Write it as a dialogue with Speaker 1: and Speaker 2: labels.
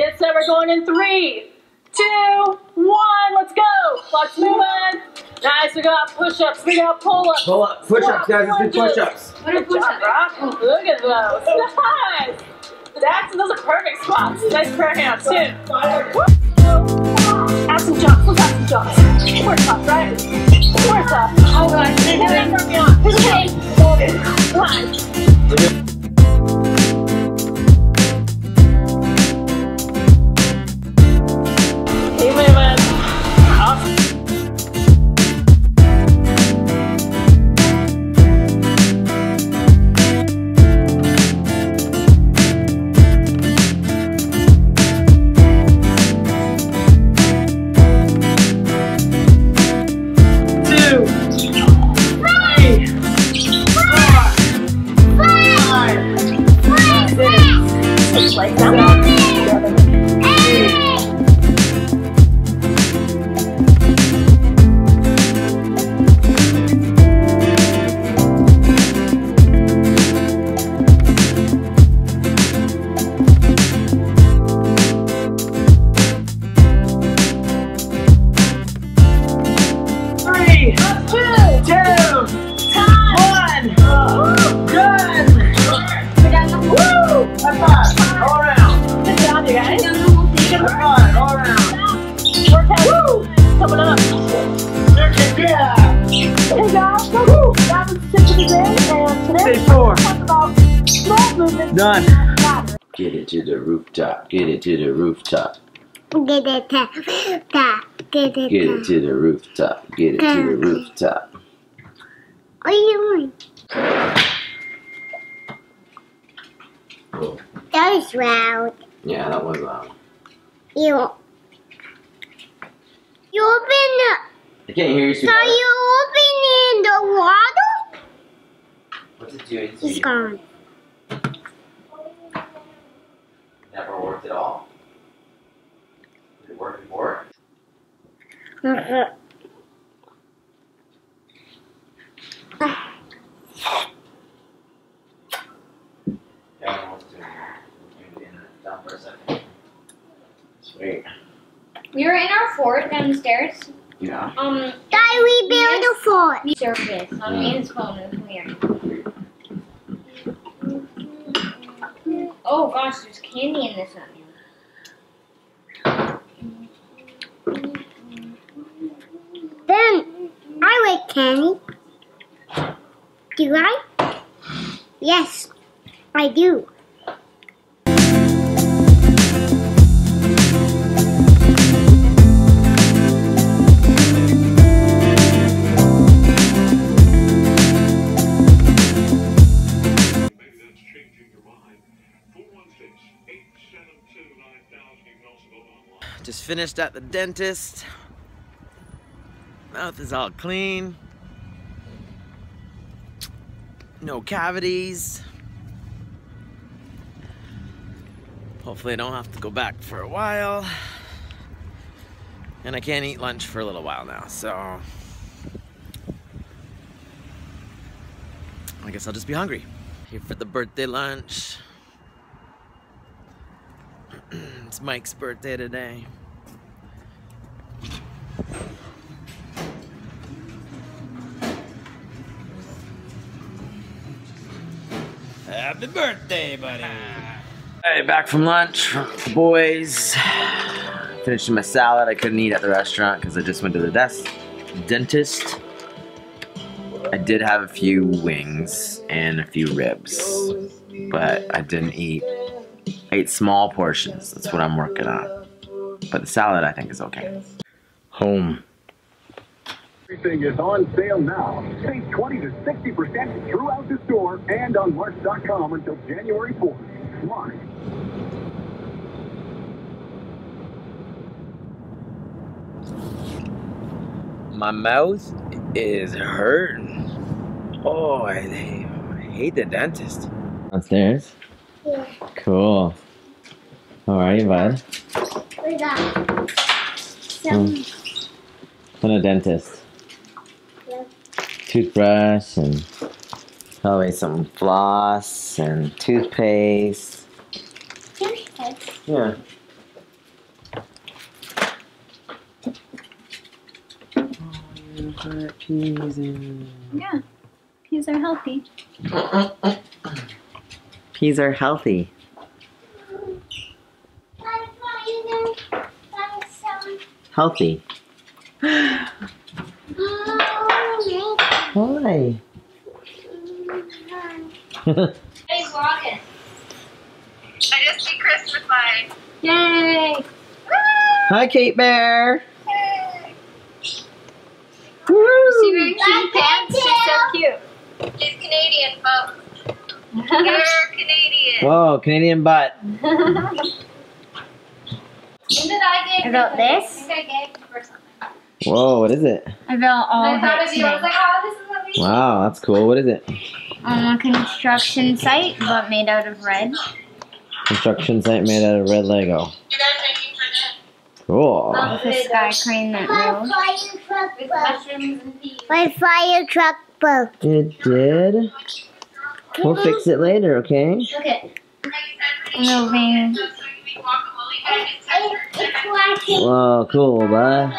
Speaker 1: Get set, we're going in three, two, one, let's go. Clock's moving. Nice, we got push-ups, we got pull-ups.
Speaker 2: Pull up, push ups, guys. Let's do push ups.
Speaker 3: What are
Speaker 1: Good job, Brock. Look at those. Nice. That's, those are perfect spots. Nice prayer hands, too. Woo. Add some jumps. Let's add some jumps. We're tough, right? We're tough. Oh, gosh. They're doing from so that was six of the day, and today
Speaker 2: Day four.
Speaker 1: talking about small movements.
Speaker 2: Done.
Speaker 4: Get it to the rooftop. Get it to the rooftop.
Speaker 3: Get it ta get it
Speaker 4: Get it to the rooftop. Get it to the rooftop.
Speaker 3: What are you doing? That is loud.
Speaker 4: Yeah, that was loud.
Speaker 3: You you open the
Speaker 4: I can't hear you.
Speaker 3: so you open in the water?
Speaker 4: What's it doing?
Speaker 3: It's gone.
Speaker 4: Never worked at all. Did it work before? Yeah, I was doing it. Maybe in it down for a second. Sweet.
Speaker 5: We were in our fort downstairs.
Speaker 4: Yeah.
Speaker 5: Um,
Speaker 3: Dad, we build a fort.
Speaker 5: the surface on Ian's phone is weird. Oh gosh, there's candy in this onion.
Speaker 3: Then I like candy. Do I? Yes, I do.
Speaker 2: Just finished at the dentist. Mouth is all clean. No cavities. Hopefully I don't have to go back for a while. And I can't eat lunch for a little while now, so I guess I'll just be hungry. Here for the birthday lunch. It's Mike's birthday today. Happy birthday, buddy. Hey, back from lunch, boys. Finishing my salad. I couldn't eat at the restaurant because I just went to the desk dentist. I did have a few wings and a few ribs, but I didn't eat. I ate small portions. That's what I'm working on. But the salad, I think, is okay. Home.
Speaker 6: Everything is on sale now. Save 20 to 60% throughout the store and on Marks.com until January 4th. Marks.
Speaker 2: My mouth is hurting. Oh, I, I hate the dentist. Downstairs?
Speaker 3: Yeah.
Speaker 2: Cool. All right, bud.
Speaker 3: We got some.
Speaker 2: From the dentist. Yeah. Toothbrush and probably some floss and toothpaste.
Speaker 3: Toothpaste?
Speaker 2: Yeah. Oh, peas and...
Speaker 7: Yeah, peas are healthy.
Speaker 2: Peas are healthy. Healthy. Why?
Speaker 8: Hey, vlogging.
Speaker 5: I just see Christmas lights.
Speaker 7: Yay!
Speaker 2: Hi, Kate Bear.
Speaker 7: She
Speaker 2: Woo!
Speaker 7: pants. She's so cute.
Speaker 5: She's Canadian, folks. You're Canadian.
Speaker 2: Whoa, Canadian butt.
Speaker 5: When did I get
Speaker 7: About
Speaker 5: I
Speaker 7: this?
Speaker 5: think I gave you for something.
Speaker 2: Whoa, what is it?
Speaker 7: I built all
Speaker 5: I
Speaker 7: of
Speaker 5: thought
Speaker 7: it.
Speaker 5: I was
Speaker 7: today.
Speaker 5: like, oh, this is what we
Speaker 2: Wow, that's cool. What is it?
Speaker 7: On a construction site, but made out of red.
Speaker 2: Construction site made out of red Lego.
Speaker 5: You guys for?
Speaker 2: Cool.
Speaker 7: Oh, With a sky crane that moves.
Speaker 5: With mushrooms and peas.
Speaker 3: My fire truck broke.
Speaker 2: It did. We'll fix it later, okay?
Speaker 8: Okay. at
Speaker 7: Moving.
Speaker 3: Oh, it's watching.
Speaker 2: Whoa, cool, bud.